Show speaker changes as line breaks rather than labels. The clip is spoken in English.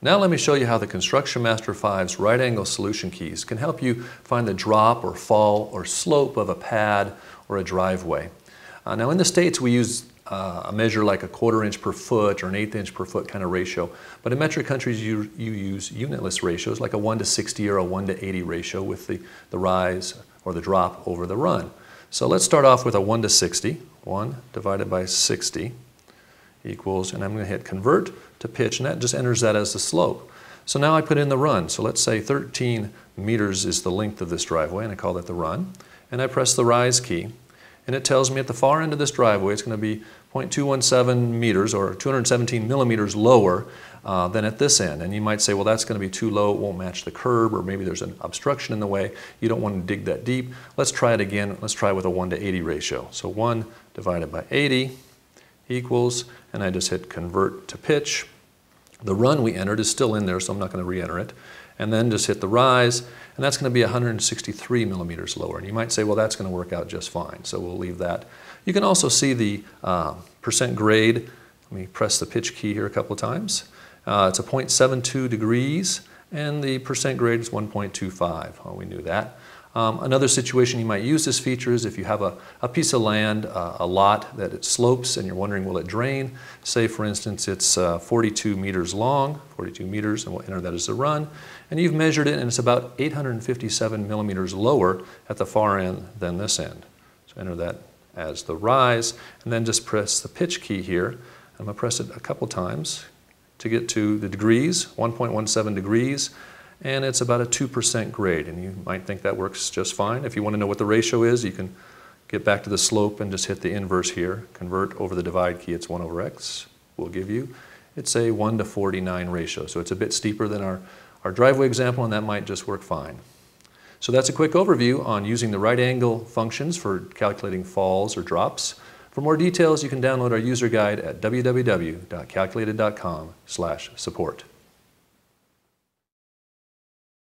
Now let me show you how the Construction Master 5's right angle solution keys can help you find the drop or fall or slope of a pad or a driveway. Uh, now in the States we use uh, a measure like a quarter inch per foot or an eighth inch per foot kind of ratio. But in metric countries you, you use unitless ratios like a 1 to 60 or a 1 to 80 ratio with the, the rise or the drop over the run. So let's start off with a 1 to 60. 1 divided by 60 equals, and I'm going to hit convert to pitch, and that just enters that as the slope. So now I put in the run. So let's say 13 meters is the length of this driveway, and I call that the run. And I press the rise key, and it tells me at the far end of this driveway it's going to be 0.217 meters or 217 millimeters lower uh, than at this end. And you might say, well, that's going to be too low, it won't match the curb, or maybe there's an obstruction in the way. You don't want to dig that deep. Let's try it again. Let's try it with a 1 to 80 ratio. So 1 divided by 80 equals, and I just hit convert to pitch. The run we entered is still in there, so I'm not going to re-enter it. And then just hit the rise, and that's going to be 163 millimeters lower. And you might say, well, that's going to work out just fine, so we'll leave that. You can also see the uh, percent grade. Let me press the pitch key here a couple of times. Uh, it's a 0.72 degrees, and the percent grade is 1.25. Oh, we knew that. Um, another situation you might use this feature is if you have a, a piece of land, uh, a lot that it slopes and you're wondering will it drain. Say for instance it's uh, 42 meters long, 42 meters, and we'll enter that as a run. And you've measured it and it's about 857 millimeters lower at the far end than this end. So enter that as the rise and then just press the pitch key here. I'm going to press it a couple times to get to the degrees, 1.17 degrees and it's about a 2% grade. And you might think that works just fine. If you want to know what the ratio is, you can get back to the slope and just hit the inverse here. Convert over the divide key, it's 1 over x we'll give you. It's a 1 to 49 ratio, so it's a bit steeper than our, our driveway example, and that might just work fine. So that's a quick overview on using the right angle functions for calculating falls or drops. For more details, you can download our user guide at www.calculated.com support.